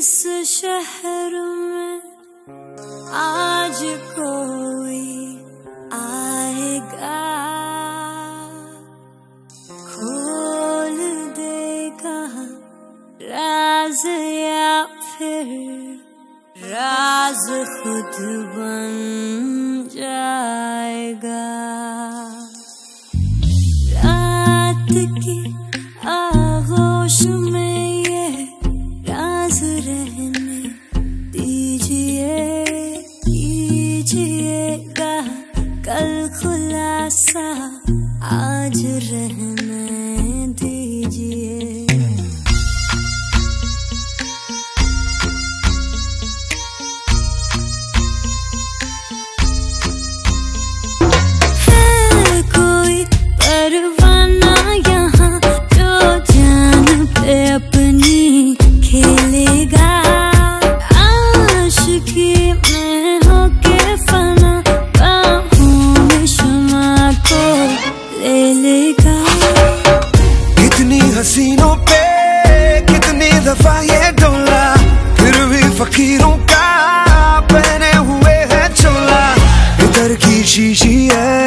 शहर में आज कोई आएगा? खोल देगा राज या फिर राज खुद बन जाएगा? रात की खुलासा आज रहने दफ़ा ये डोला, फिर भी फकीरों का पहने हुए है चोला। इधर की शीशी है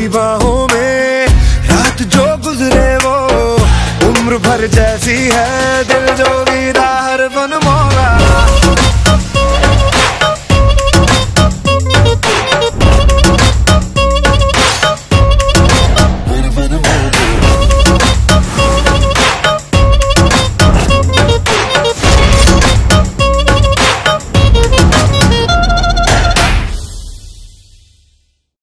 मेरी बाहों में रात जो गुजरे वो उम्र भर जैसी है, दिल जो भी राहर बन मौला।